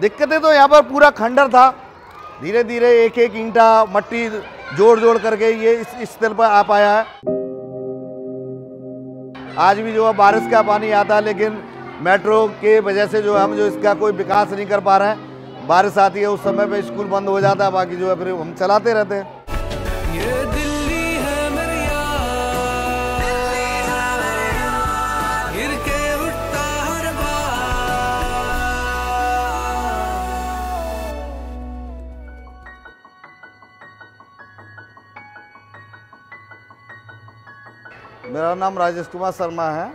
दिक्कतें तो यहाँ पर पूरा खंडर था। धीरे धीरे एक एक ईंटा, मट्टी जोड़ जोड़ करके ये इस स्थल पर आ पाया है। आज भी जो है बारिश का पानी आता है, लेकिन मेट्रो के वजह से जो है हम जो इसका कोई विकास नहीं कर पा रहे हैं। बारिश आती है, उस समय पे स्कूल बंद हो जाता है, बाकी जो है फिर हम चलाते रहते हैं। मेरा नाम राजेश कुमार शर्मा है।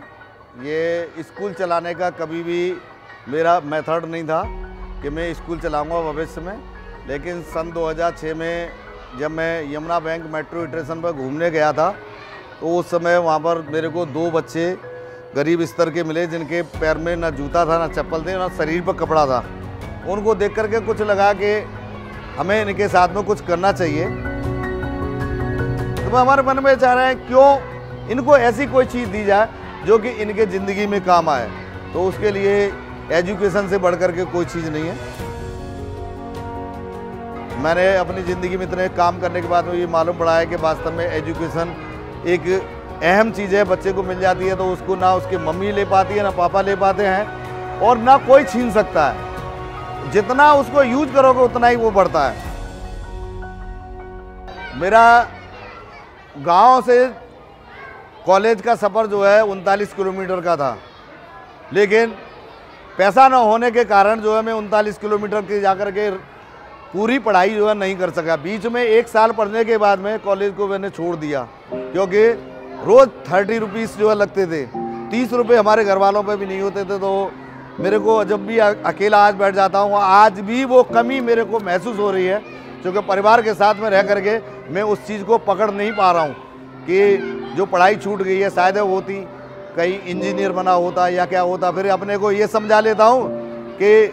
ये स्कूल चलाने का कभी भी मेरा मेथड नहीं था कि मैं स्कूल चलाऊँगा भविष्य में। लेकिन सन 2006 में जब मैं यमुना बैंक मेट्रो स्टेशन पर घूमने गया था तो उस समय वहाँ पर मेरे को दो बच्चे गरीब स्तर के मिले जिनके पैर में ना जूता था, ना चप्पल थे, ना शरीर पर कपड़ा था। उनको देख करके कुछ लगा कि हमें इनके साथ में कुछ करना चाहिए। तो हमारे मन में चाह रहे हैं, क्यों इनको ऐसी कोई चीज़ दी जाए जो कि इनके ज़िंदगी में काम आए। तो उसके लिए एजुकेशन से बढ़ कर के कोई चीज़ नहीं है। मैंने अपनी ज़िंदगी में इतने काम करने के बाद मुझे ये मालूम पड़ा है कि वास्तव में एजुकेशन एक अहम चीज़ है। बच्चे को मिल जाती है तो उसको ना उसकी मम्मी ले पाती है, ना पापा ले पाते हैं और ना कोई छीन सकता है। जितना उसको यूज़ करोगे उतना ही वो बढ़ता है। मेरा गाँव से कॉलेज का सफ़र जो है उनतालीस किलोमीटर का था। लेकिन पैसा न होने के कारण जो है मैं उनतालीस किलोमीटर के जाकर के पूरी पढ़ाई जो है नहीं कर सका। बीच में एक साल पढ़ने के बाद में कॉलेज को मैंने छोड़ दिया, क्योंकि रोज़ थर्टी रुपीज़ जो है लगते थे। तीस रुपये हमारे घर वालों पर भी नहीं होते थे तो मेरे को जब भी अकेला आज बैठ जाता हूँ, आज भी वो कमी मेरे को महसूस हो रही है, क्योंकि परिवार के साथ में रह करके मैं उस चीज़ को पकड़ नहीं पा रहा हूँ कि जो पढ़ाई छूट गई है, शायद वो होती, कहीं इंजीनियर बना होता या क्या होता, फिर अपने को ये समझा लेता हूँ कि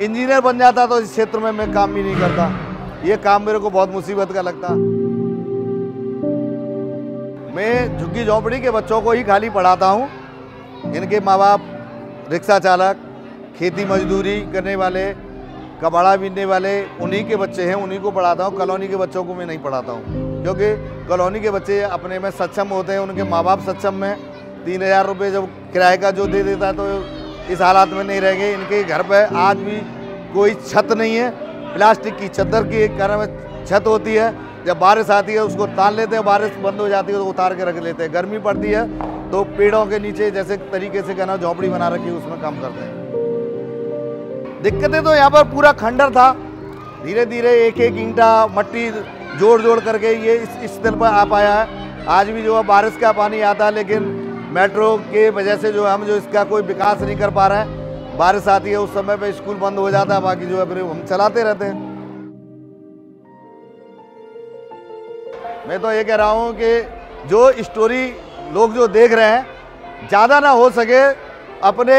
इंजीनियर बन जाता तो इस क्षेत्र में मैं काम भी नहीं करता। ये काम मेरे को बहुत मुसीबत का लगता। मैं झुग्गी झोंपड़ी के बच्चों को ही खाली पढ़ाता हूँ। इनके माँ बाप रिक्शा चालक, खेती मजदूरी करने वाले, कबाड़ा बीनने वाले, उन्हीं के बच्चे हैं, उन्हीं को पढ़ाता हूँ, कॉलोनी के बच्चों को मैं नहीं पढ़ाता हूँ। क्योंकि कॉलोनी के बच्चे अपने में सक्षम होते हैं, उनके माँ बाप सक्षम में तीन हज़ार रुपये जब किराए का जो दे देता है तो इस हालात में नहीं रहेंगे। इनके घर पर आज भी कोई छत नहीं है। प्लास्टिक की चद्दर की कारण छत होती है। जब बारिश आती है, उसको तान लेते हैं, बारिश बंद हो जाती है तो उतार के रख लेते हैं। गर्मी पड़ती है तो पेड़ों के नीचे जैसे तरीके से कहना झोंपड़ी बना रखी है, उसमें काम करते हैं। दिक्कतें तो यहाँ पर पूरा खंडर था। धीरे धीरे एक एक ईंटा, मट्टी जोड़ जोड़ करके ये इस स्थल पर आ पाया है। आज भी जो है बारिश का पानी आता है, लेकिन मेट्रो के वजह से जो हम जो इसका कोई विकास नहीं कर पा रहे हैं। बारिश आती है, उस समय पे स्कूल बंद हो जाता है, बाकी जो है फिर हम चलाते रहते हैं। मैं तो ये कह रहा हूँ कि जो स्टोरी लोग जो देख रहे हैं, ज़्यादा ना हो सके, अपने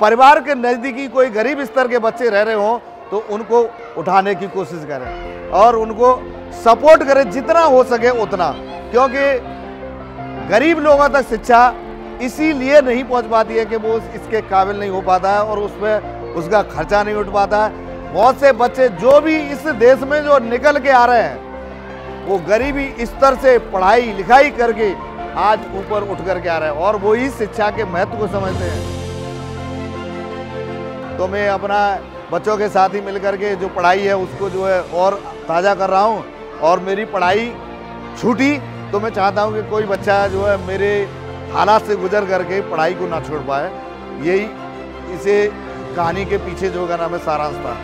परिवार के नज़दीकी कोई गरीब स्तर के बच्चे रह रहे हों तो उनको उठाने की कोशिश करें और उनको सपोर्ट करें जितना हो सके उतना, क्योंकि गरीब लोगों तक शिक्षा इसीलिए नहीं पहुँच पाती है कि वो इसके काबिल नहीं हो पाता है और उसमें उसका खर्चा नहीं उठ पाता है। बहुत से बच्चे जो भी इस देश में जो निकल के आ रहे हैं, वो गरीबी स्तर से पढ़ाई, लिखाई करके आज ऊपर उठ करके आ रहे हैं और वो ही शिक्षा के महत्व को समझते हैं। तो मैं अपना बच्चों के साथ ही मिल करके जो पढ़ाई है, उसको जो है और ताज़ा कर रहा हूँ। और मेरी पढ़ाई छूटी तो मैं चाहता हूँ कि कोई बच्चा जो है मेरे हालात से गुजर करके पढ़ाई को ना छोड़ पाए। यही इसे कहानी के पीछे जो का नाम है सारांश था।